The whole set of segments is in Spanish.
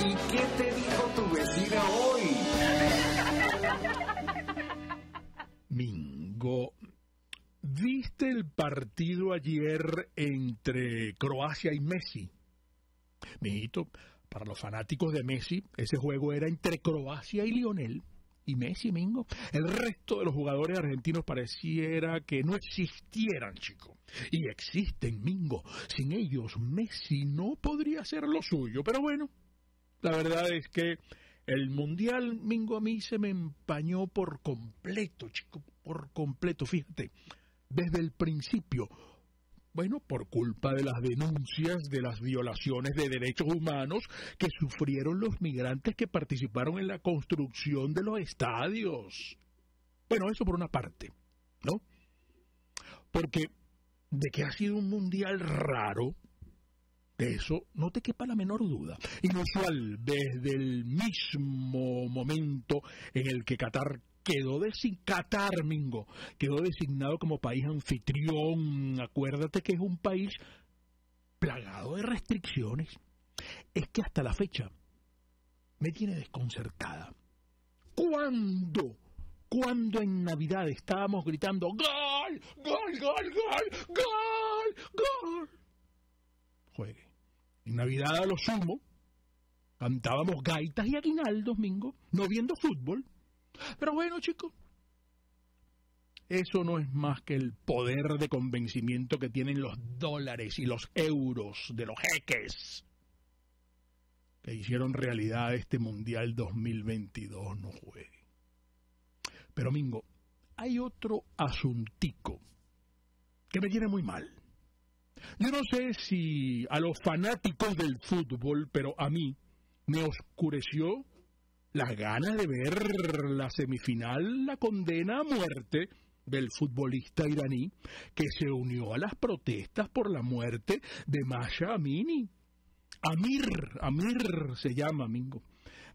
¿Y qué te dijo tu vecina hoy? Mingo, ¿viste el partido ayer entre Croacia y Messi? Mijito, para los fanáticos de Messi, ese juego era entre Croacia y Lionel. Y Messi, Mingo. El resto de los jugadores argentinos pareciera que no existieran, chico. Y existen, Mingo. Sin ellos, Messi no podría hacer lo suyo. Pero bueno, la verdad es que el Mundial, Mingo, a mí se me empañó por completo, chico, por completo, fíjate. Desde el principio, bueno, por culpa de las denuncias de las violaciones de derechos humanos que sufrieron los migrantes que participaron en la construcción de los estadios. Bueno, eso por una parte, ¿no? Porque de que ha sido un mundial raro, de eso no te quepa la menor duda. Inusual desde el mismo momento en el que Qatar quedó designado, quedó designado como país anfitrión. Acuérdate que es un país plagado de restricciones. Es que hasta la fecha me tiene desconcertada. ¿Cuándo? Cuando en Navidad estábamos gritando ¡Gol! ¡Gol! ¡Gol! ¡Gol! ¡Gol! ¡Gol! Juegue. En Navidad a lo sumo cantábamos gaitas y aguinaldos, Mingo, no viendo fútbol. Pero bueno, chicos, eso no es más que el poder de convencimiento que tienen los dólares y los euros de los jeques que hicieron realidad este Mundial 2022 no juegue. Pero Mingo, hay otro asuntico que me tiene muy mal. Yo no sé si a los fanáticos del fútbol, pero a mí me oscureció las ganas de ver la semifinal, la condena a muerte del futbolista iraní que se unió a las protestas por la muerte de Masha Amini. Amir, Amir se llama, Mingo,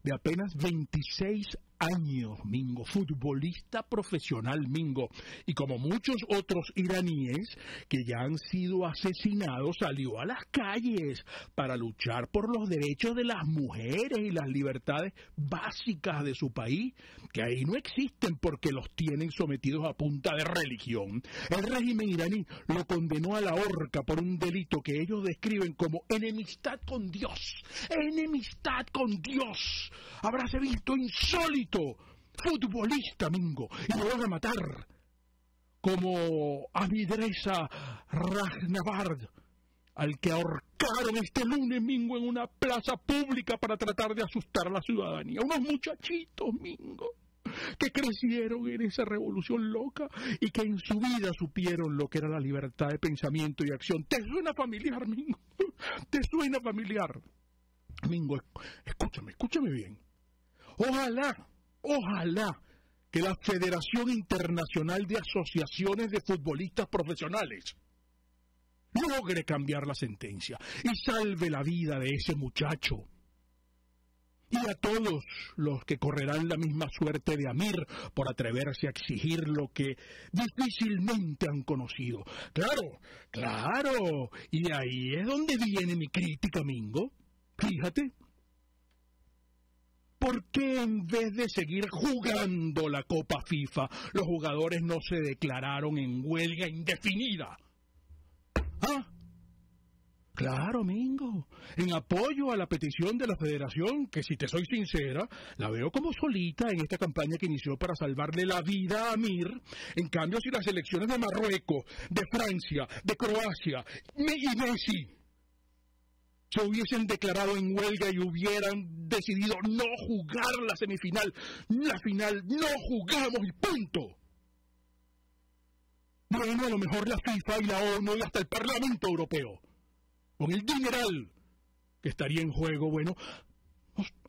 de apenas 26 años, Mingo, futbolista profesional, Mingo, y como muchos otros iraníes que ya han sido asesinados, salió a las calles para luchar por los derechos de las mujeres y las libertades básicas de su país, que ahí no existen porque los tienen sometidos a punta de religión. El régimen iraní lo condenó a la horca por un delito que ellos describen como enemistad con Dios, enemistad con Dios. Habráse visto insólito futbolista, Mingo, y lo van a matar, como a Midresa Ragnavard, al que ahorcaron este lunes, Mingo, en una plaza pública para tratar de asustar a la ciudadanía. Unos muchachitos, Mingo, que crecieron en esa revolución loca y que en su vida supieron lo que era la libertad de pensamiento y acción. ¿Te suena familiar, Mingo? ¿Te suena familiar? Mingo, escúchame, escúchame bien. Ojalá Ojalá que la Federación Internacional de Asociaciones de Futbolistas Profesionales logre cambiar la sentencia y salve la vida de ese muchacho. Y a todos los que correrán la misma suerte de Amir por atreverse a exigir lo que difícilmente han conocido. Claro, claro, y ahí es donde viene mi crítica, Mingo. Fíjate, ¿Por qué en vez de seguir jugando la Copa FIFA, los jugadores no se declararon en huelga indefinida? ¿Ah? Claro, Mingo, en apoyo a la petición de la federación, que si te soy sincera, la veo como solita en esta campaña que inició para salvarle la vida a Mir. En cambio, si las elecciones de Marruecos, de Francia, de Croacia y Messi se hubiesen declarado en huelga y hubieran decidido no jugar la semifinal, la final, no jugamos y punto. Bueno, a lo mejor la FIFA y la ONU y hasta el Parlamento Europeo, con el dineral que estaría en juego, bueno,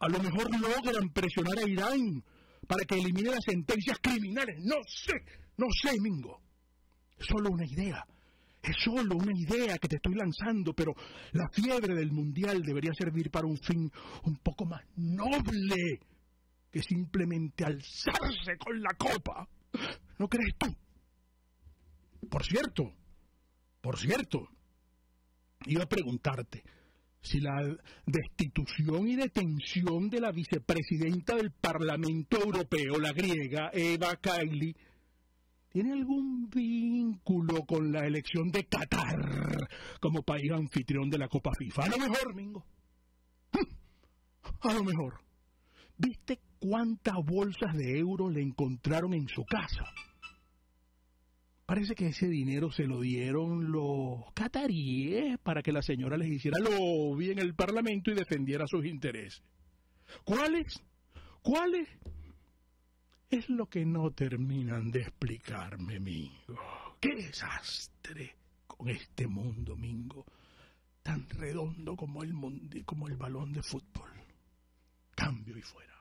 a lo mejor logran presionar a Irán para que elimine las sentencias criminales. No sé, no sé, Mingo. solo una idea. Es solo una idea que te estoy lanzando, pero la fiebre del mundial debería servir para un fin un poco más noble que simplemente alzarse con la copa. ¿No crees tú? Por cierto, por cierto, iba a preguntarte, si la destitución y detención de la vicepresidenta del Parlamento Europeo, la griega Eva Kaili, tiene algún vínculo con la elección de Qatar como país anfitrión de la Copa FIFA. A lo mejor, Mingo. A lo mejor. ¿Viste cuántas bolsas de euros le encontraron en su casa? Parece que ese dinero se lo dieron los cataríes para que la señora les hiciera lobby en el Parlamento y defendiera sus intereses. ¿Cuáles? ¿Cuáles? Es lo que no terminan de explicarme, Mingo. ¡Qué desastre con este mundo, Mingo! Tan redondo como el, como el balón de fútbol. Cambio y fuera.